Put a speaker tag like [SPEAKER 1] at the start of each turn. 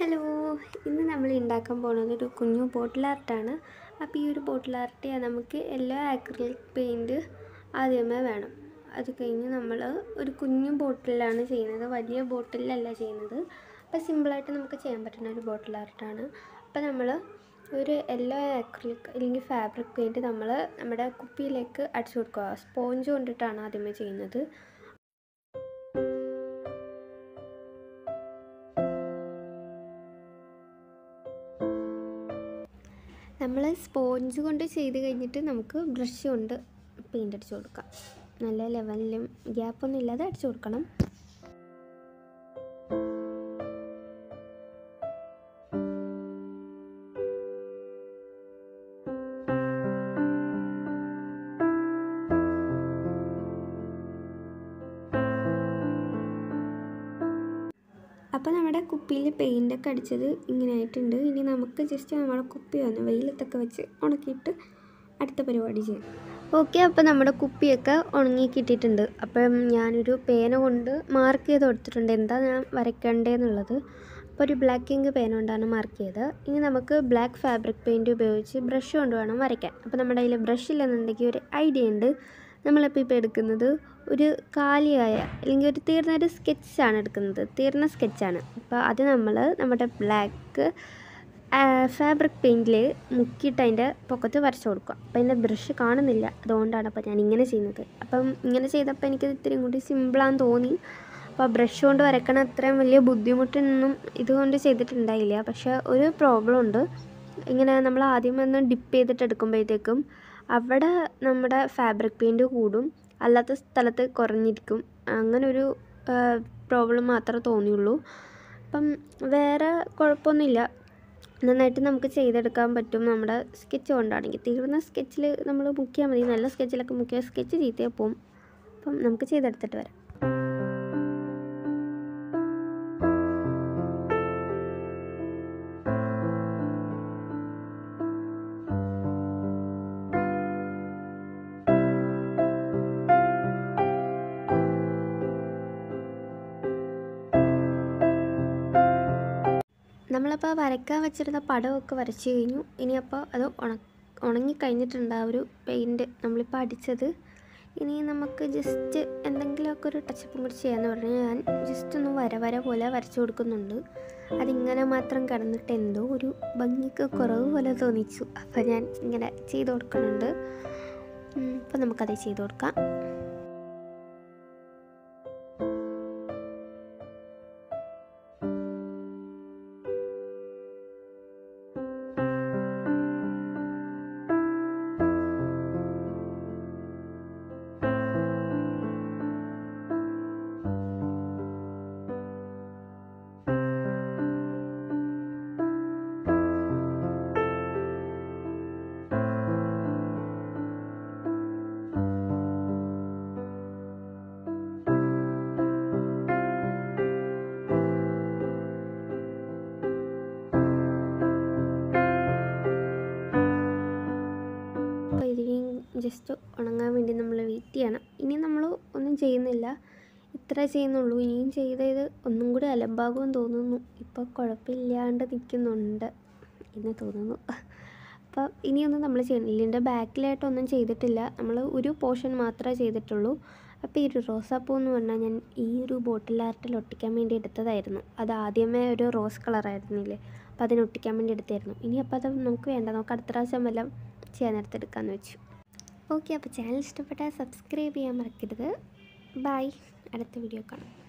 [SPEAKER 1] Hello ഇന്ന് നമ്മൾ ഉണ്ടാക്കാൻ പോകുന്നത് ഒരു കുഞ്ഞു ബോട്ടിൽ ആർട്ടാണ്. അപ്പോൾ ഈ ഒരു ബോട്ടിൽ ആർട്ട് നമുക്ക് എല്ലാ ആക്രിലിക് പെയിന്റ് ആദ്യമേ വേണം. അത് കഴിഞ്ഞ് നമ്മൾ ഒരു കുഞ്ഞു ബോട്ടിലാണ് ചെയ്യുന്നത്. വലിയ ബോട്ടിലല്ല ചെയ്യുന്നത്. അപ്പോൾ സിമ്പിളായിട്ട് നമുക്ക് ചെയ്യാൻ പറ്റുന്ന ഒരു ബോട്ടിൽ ആർട്ടാണ്. അപ്പോൾ നമ്മൾ ഒരു യെല്ലോ ആക്രിലിക് അല്ലെങ്കിൽ ഫാബ്രിക് പെയിന്റ് നമ്മൾ നമ്മുടെ കുപ്പിയിലേക്ക് അടിച്ചു കൊടുക്കുക. സ്പോഞ്ച് കൊണ്ടിട്ടാണ് ആദ്യമേ ചെയ്യുന്നത്. നമ്മൾ സ്പോഞ്ച് കൊണ്ട് ചെയ്ത് കഴിഞ്ഞിട്ട് നമുക്ക് ബ്രഷ് കൊണ്ട് പെയിന്റ് അടിച്ചു കൊടുക്കാം. നല്ല ലെവലിലും ഗ്യാപ്പൊന്നും ഇല്ലാതെ അടിച്ചു കൊടുക്കണം. അപ്പോൾ നമ്മുടെ കുപ്പിയിൽ പെയിന്റൊക്കെ അടിച്ചത് ഇങ്ങനെ ആയിട്ടുണ്ട്. ഇനി നമുക്ക് ജസ്റ്റ് നമ്മുടെ കുപ്പി ഒന്ന് വെയിലത്തൊക്കെ വെച്ച് ഉണക്കിയിട്ട് അടുത്ത പരിപാടി ചെയ്യാം. ഓക്കെ അപ്പോൾ നമ്മുടെ കുപ്പിയൊക്കെ ഉണങ്ങി കിട്ടിയിട്ടുണ്ട്. അപ്പം ഞാനൊരു പേന കൊണ്ട് മാർക്ക് ചെയ്ത് കൊടുത്തിട്ടുണ്ട്. എന്താ ഞാൻ വരയ്ക്കേണ്ടതെന്നുള്ളത് അപ്പോൾ ഒരു ബ്ലാക്ക് ഇങ്ക് പേന കൊണ്ടാണ് മാർക്ക് ചെയ്തത്. ഇനി നമുക്ക് ബ്ലാക്ക് ഫാബ്രിക് പെയിന്റ് ഉപയോഗിച്ച് ബ്രഷ് കൊണ്ട് വേണം വരയ്ക്കാൻ. അപ്പോൾ നമ്മുടെ കയ്യിൽ ബ്രഷ് ഇല്ലെന്നുണ്ടെങ്കിൽ ഒരു ഐഡിയ ഉണ്ട്. നമ്മളിപ്പോൾ ഇപ്പോൾ എടുക്കുന്നത് ഒരു കാലിയായ അല്ലെങ്കിൽ ഒരു തീർന്ന ഒരു സ്കെച്ചാണ് എടുക്കുന്നത്. തീർന്ന സ്കെച്ചാണ്. അപ്പോൾ അത് നമ്മൾ നമ്മുടെ ബ്ലാക്ക് ഫാബ്രിക് പെയിന്റിൽ മുക്കിയിട്ട് അതിന്റെ പൊക്കത്ത് വരച്ചു കൊടുക്കുക. അപ്പോൾ അതിന്റെ ബ്രഷ് കാണുന്നില്ല. അതുകൊണ്ടാണ് അപ്പോൾ ഞാൻ ഇങ്ങനെ ചെയ്യുന്നത്. അപ്പം ഇങ്ങനെ ചെയ്തപ്പോൾ എനിക്കത് ഇത്രയും കൂടി സിമ്പിളാന്ന് തോന്നി. അപ്പോൾ ബ്രഷ് കൊണ്ട് വരക്കണ അത്രയും വലിയ ബുദ്ധിമുട്ടൊന്നും ഇതുകൊണ്ട് ചെയ്തിട്ടുണ്ടായില്ല. പക്ഷേ ഒരു പ്രോബ്ലം ഉണ്ട്. ഇങ്ങനെ നമ്മൾ ആദ്യം ഒന്ന് ഡിപ്പ് ചെയ്തിട്ട് എടുക്കുമ്പോഴത്തേക്കും അവിടെ നമ്മുടെ ഫാബ്രിക് പെയിന്റ് കൂടും. അല്ലാത്ത സ്ഥലത്ത് കുറഞ്ഞിരിക്കും. അങ്ങനൊരു പ്രോബ്ലം മാത്രമേ തോന്നിയുള്ളൂ. അപ്പം വേറെ കുഴപ്പമൊന്നുമില്ല. നന്നായിട്ട് നമുക്ക് ചെയ്തെടുക്കാൻ പറ്റും. നമ്മുടെ സ്കെച്ച് കൊണ്ടാണെങ്കിൽ തീർന്ന സ്കെച്ചിൽ നമ്മൾ മുക്കിയാൽ മതി. നല്ല സ്കെച്ചിലൊക്കെ മുക്കിയാൽ സ്കെച്ച് ചീത്തയായി പോവും. അപ്പം നമുക്ക് ചെയ്തെടുത്തിട്ട് വരാം. നമ്മളപ്പോൾ വരയ്ക്കാൻ വെച്ചിരുന്ന പടമൊക്കെ വരച്ച് കഴിഞ്ഞു. ഇനിയപ്പോൾ അത് ഉണ ഉണങ്ങിക്കഴിഞ്ഞിട്ടുണ്ട് ആ ഒരു പെയിന്റ് നമ്മളിപ്പോൾ അടിച്ചത്. ഇനി നമുക്ക് ജസ്റ്റ് എന്തെങ്കിലുമൊക്കെ ഒരു ടച്ചപ്പും കൂടി ചെയ്യാമെന്ന് പറഞ്ഞാൽ ഞാൻ ജസ്റ്റ് ഒന്ന് വര വര പോലെ വരച്ചു കൊടുക്കുന്നുണ്ട്. അതിങ്ങനെ മാത്രം കിടന്നിട്ട് എന്തോ ഒരു ഭംഗിക്ക് കുറവ് പോലെ തോന്നിച്ചു. അപ്പോൾ ഞാൻ ഇങ്ങനെ ചെയ്ത് കൊടുക്കുന്നുണ്ട്. അപ്പോൾ നമുക്കത് ചെയ്ത് കൊടുക്കാം. ജസ്റ്റ് ഉണങ്ങാൻ വേണ്ടി നമ്മൾ വെയിറ്റ് ചെയ്യണം. ഇനി നമ്മൾ ഒന്നും ചെയ്യുന്നില്ല. ഇത്ര ചെയ്യുന്നുള്ളൂ. ഇനിയും ചെയ്തത് ഒന്നും കൂടി അലമ്പാകുമെന്ന് തോന്നുന്നു. ഇപ്പോൾ കുഴപ്പമില്ലാണ്ട് നിൽക്കുന്നുണ്ട് എന്ന് തോന്നുന്നു. അപ്പോൾ ഇനിയൊന്നും നമ്മൾ ചെയ്യണില്ല ഇതിന്റെ ബാക്കിലായിട്ടൊന്നും ചെയ്തിട്ടില്ല. നമ്മൾ ഒരു പോർഷൻ മാത്രമേ ചെയ്തിട്ടുള്ളൂ. അപ്പോൾ ഈ ഒരു റോസാപ്പൂ എന്ന് പറഞ്ഞാൽ ഞാൻ ഈ ഒരു ബോട്ടിൽ ആർട്ടിൽ ഒട്ടിക്കാൻ വേണ്ടി എടുത്തതായിരുന്നു. അത് ആദ്യമേ ഒരു റോസ് കളറായിരുന്നില്ലേ? അപ്പോൾ അതിനൊട്ടിക്കാൻ വേണ്ടി എടുത്തായിരുന്നു. ഇനി അപ്പോൾ അത് നമുക്ക് വേണ്ട. നമുക്ക് അടുത്ത പ്രാവശ്യം വല്ലതും എടുക്കാമെന്ന് വെച്ചു. ഓക്കെ അപ്പോൾ ചാനൽ ഇഷ്ടപ്പെട്ടാൽ സബ്സ്ക്രൈബ് ചെയ്യാൻ മറക്കരുത്. ബൈ. അടുത്ത വീഡിയോ കാണാം.